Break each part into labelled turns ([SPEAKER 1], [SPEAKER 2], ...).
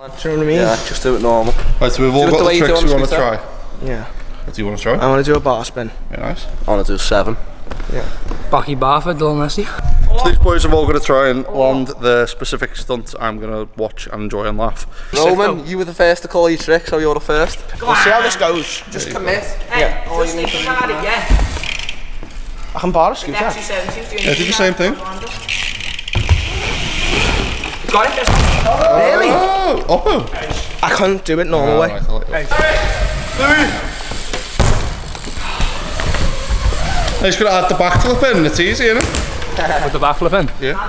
[SPEAKER 1] Do you know what I mean?
[SPEAKER 2] Yeah, just do it normal.
[SPEAKER 3] Right, so we've all
[SPEAKER 2] Do
[SPEAKER 3] got
[SPEAKER 2] the
[SPEAKER 3] the
[SPEAKER 2] way you
[SPEAKER 3] tricks we want to try.
[SPEAKER 1] Yeah.
[SPEAKER 3] What do you want to try?
[SPEAKER 1] I want to do a bar spin.
[SPEAKER 3] Yeah, nice.
[SPEAKER 2] I want to do seven. Yeah.
[SPEAKER 4] Bucky Barford, Dylan Messi.
[SPEAKER 3] So these boys have all got to try and land the specific stunt I'm going to watch and enjoy and laugh.
[SPEAKER 2] Roman, you were the first to call your trick, so you're the first.
[SPEAKER 1] We'll see how this goes.
[SPEAKER 2] Just commit.
[SPEAKER 4] Hey,
[SPEAKER 2] all
[SPEAKER 4] just
[SPEAKER 2] you need to
[SPEAKER 4] about
[SPEAKER 2] do
[SPEAKER 4] yeah.
[SPEAKER 1] I can bar a scooter.
[SPEAKER 4] Actually, 70 doing
[SPEAKER 3] Yeah, do the same thing.
[SPEAKER 4] Got it, just. Oh.
[SPEAKER 1] Really?
[SPEAKER 3] Oh, Oppo.
[SPEAKER 1] I can't do it normal
[SPEAKER 3] Oh,
[SPEAKER 1] way.
[SPEAKER 3] right, I'll let you. I just got to add the backflip in, it's easy, isn't it?
[SPEAKER 4] With the backflip in.
[SPEAKER 3] Yeah.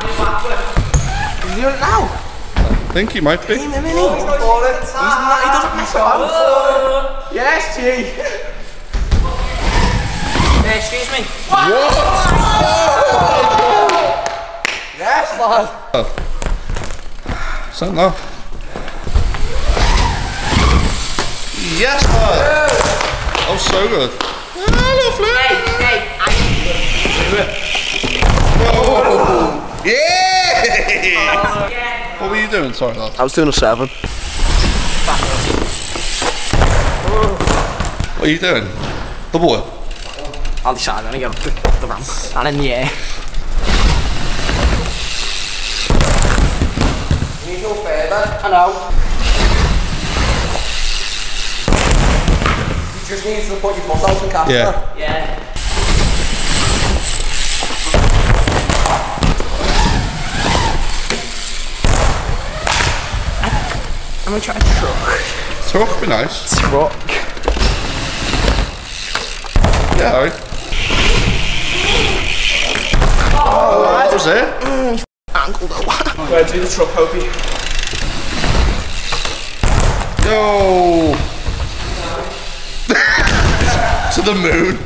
[SPEAKER 1] Is he doing it now?
[SPEAKER 3] I think you might be.
[SPEAKER 1] He's not, he doesn't mess around. Yes, G.
[SPEAKER 4] Hey, excuse me.
[SPEAKER 1] Yes, lad.
[SPEAKER 3] Something now. Yes, lad. That was so good. Hello, Flip.
[SPEAKER 4] Hey, oh.
[SPEAKER 3] Yeah! What were you doing? Sorry, lad.
[SPEAKER 2] I was doing a seven.
[SPEAKER 3] What are you doing? The whip.
[SPEAKER 4] I'll decide when I get up the, the ramp. And in the air.
[SPEAKER 2] You need no further.
[SPEAKER 4] I know.
[SPEAKER 2] Just need to put your foot out and catch
[SPEAKER 3] Yeah.
[SPEAKER 2] her.
[SPEAKER 4] Yeah. I'm gonna try a truck.
[SPEAKER 3] Truck would be nice.
[SPEAKER 4] Truck.
[SPEAKER 3] Yeah, alright. Oh, that was it. Mm.
[SPEAKER 1] Ankle though.
[SPEAKER 4] Where do the truck, Hopey?
[SPEAKER 3] Yo! To the moon.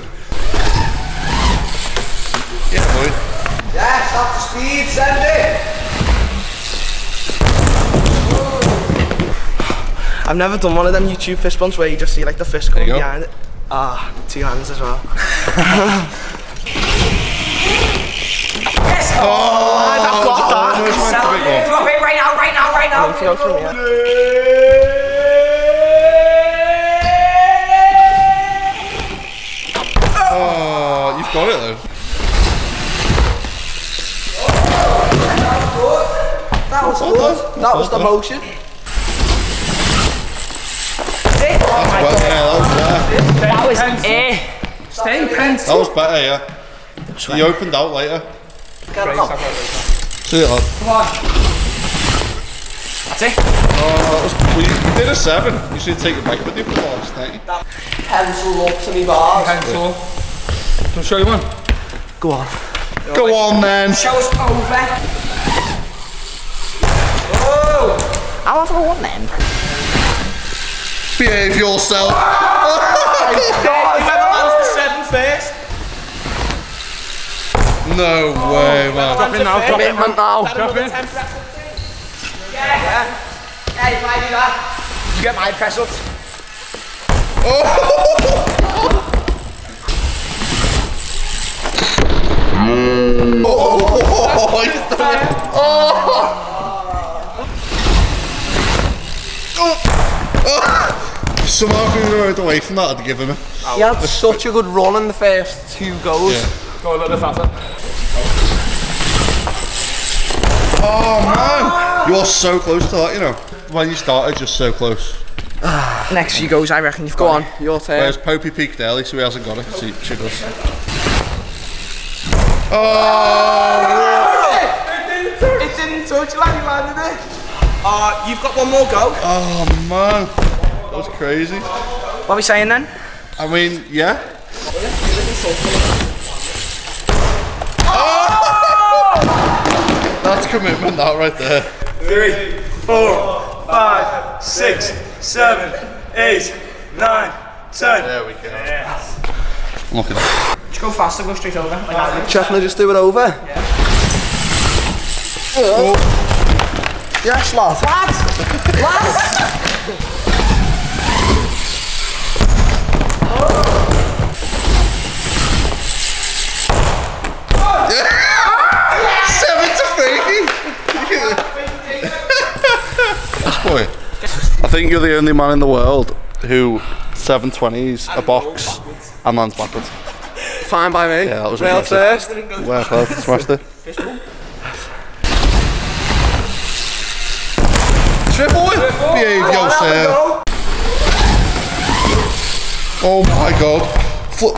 [SPEAKER 3] Yeah, boy.
[SPEAKER 2] Yeah, stop the speed, send it.
[SPEAKER 1] I've never done one of them YouTube fist bumps where you just see like the fist coming
[SPEAKER 3] you
[SPEAKER 1] behind it. Ah, two hands as well.
[SPEAKER 4] Yes!
[SPEAKER 3] Oh,
[SPEAKER 1] I've got that.
[SPEAKER 3] almost went for big one.
[SPEAKER 4] Drop it right now, right now, right now.
[SPEAKER 2] That was
[SPEAKER 3] Well
[SPEAKER 2] good.
[SPEAKER 3] done.
[SPEAKER 2] That was the
[SPEAKER 3] Well done.
[SPEAKER 2] motion.
[SPEAKER 3] Yeah, that was better.
[SPEAKER 4] That was air. Stay pence.
[SPEAKER 3] That was better, yeah. He opened out later.
[SPEAKER 2] Get it up.
[SPEAKER 3] See it, lad.
[SPEAKER 4] That's it.
[SPEAKER 3] Oh, that was, well, you, you did a seven. You should take it back with you for the last night.
[SPEAKER 2] Pencil up to me bars.
[SPEAKER 4] Pencil. Can I show you one?
[SPEAKER 1] Go on.
[SPEAKER 3] Go on then.
[SPEAKER 4] Show us over.
[SPEAKER 1] I'll have a one then.
[SPEAKER 3] Behave yourself.
[SPEAKER 1] Whoever lands the seven first.
[SPEAKER 3] No way, man.
[SPEAKER 4] Drop in now, drop in.
[SPEAKER 2] Commitment now.
[SPEAKER 4] Drop in.
[SPEAKER 2] Hey, if I do that.
[SPEAKER 4] You get my press ups.
[SPEAKER 3] Oh, he's done it. Oh. Somehow if we rode away from that, I'd give him it.
[SPEAKER 2] He had such a good run in the first two goes.
[SPEAKER 3] Yeah.
[SPEAKER 4] Go a little bit faster.
[SPEAKER 3] Oh man, you're so close to that, you know. When you started, just so close.
[SPEAKER 1] Next few goes, I reckon you've
[SPEAKER 2] Go
[SPEAKER 1] got
[SPEAKER 2] on, your turn.
[SPEAKER 3] Whereas Popey peaked early, so he hasn't got it. See, she does. Oh,
[SPEAKER 1] It didn't touch like you landed it. Uh, you've got one more go.
[SPEAKER 3] oh man, that was crazy.
[SPEAKER 1] What are we saying then?
[SPEAKER 3] I mean, yeah. Oh! That's commitment, that right there.
[SPEAKER 5] three, four, five, six, seven, eight, nine, ten.
[SPEAKER 3] There we go. Look at that.
[SPEAKER 4] Just go faster, go straight over. Like that.
[SPEAKER 2] Checking to just do it over. Yes, lad.
[SPEAKER 3] Seven to three. this boy. I think you're the only man in the world who 720s a box and lands backwards.
[SPEAKER 2] Fine by me.
[SPEAKER 3] Yeah, that was
[SPEAKER 2] Rail
[SPEAKER 3] impressive.
[SPEAKER 2] first.
[SPEAKER 3] Well, well, smashed it. Triple it! Behave yourself. Oh my god. Fl-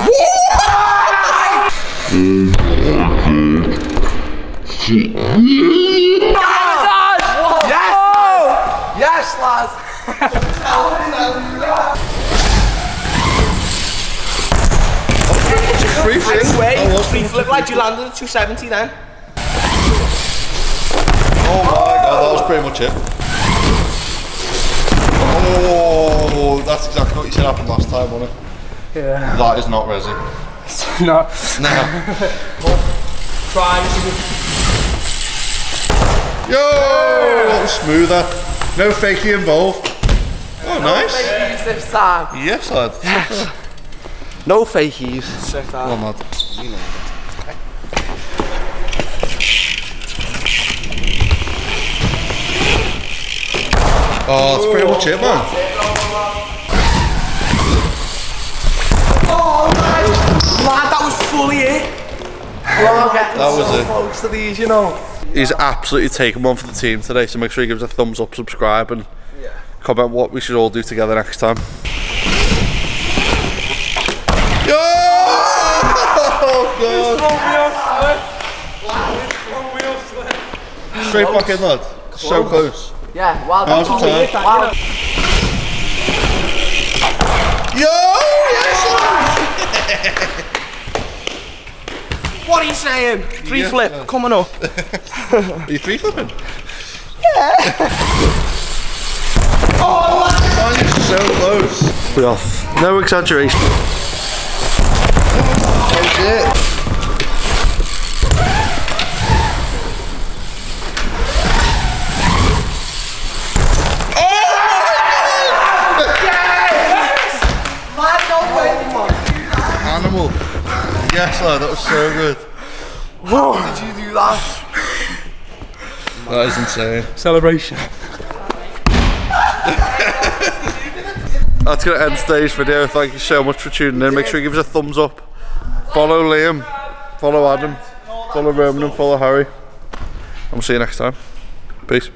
[SPEAKER 3] Whoa!
[SPEAKER 2] Yes! Yes, lads!
[SPEAKER 3] Free flip.
[SPEAKER 2] Way,
[SPEAKER 3] That was
[SPEAKER 2] free
[SPEAKER 3] much
[SPEAKER 2] flip
[SPEAKER 3] a
[SPEAKER 2] like you landed at 270 then.
[SPEAKER 3] Oh my god, that was pretty much it. Oh, that's exactly what you said happened last time, wasn't it?
[SPEAKER 1] Yeah.
[SPEAKER 3] That is not resi.
[SPEAKER 1] No.
[SPEAKER 3] No.
[SPEAKER 2] Try.
[SPEAKER 3] Yo! That was smoother. No fakie involved. Oh, nice.
[SPEAKER 2] Fakies this time.
[SPEAKER 3] Yes, lad.
[SPEAKER 2] No fakies.
[SPEAKER 3] Well, lad. Oh, that's pretty much it, man.
[SPEAKER 2] Oh, Lad, that was fully it.
[SPEAKER 3] That was it.
[SPEAKER 2] Close to these, you know.
[SPEAKER 3] He's absolutely taken one for the team today, so make sure he gives a thumbs up, subscribe, and comment what we should all do together next time. Yo! Oh, God. Straight back in, lad. So close.
[SPEAKER 2] Yeah, well
[SPEAKER 3] Now's
[SPEAKER 2] done.
[SPEAKER 3] the time.
[SPEAKER 2] Wow.
[SPEAKER 3] Yo! Yes!
[SPEAKER 2] What are you saying? Three
[SPEAKER 3] Yeah.
[SPEAKER 2] flip, coming up.
[SPEAKER 3] Are you free flipping? Yeah! oh, man, you're so close. We're off. No exaggeration. Yes, lad, that was so good.
[SPEAKER 2] Did you do that?
[SPEAKER 3] That is insane.
[SPEAKER 1] Celebration.
[SPEAKER 3] That's going to end today's video. Thank you so much for tuning in. Make sure you give us a thumbs up. Follow Liam. Follow Adam. Follow Roman and follow Harry. And we'll see you next time. Peace.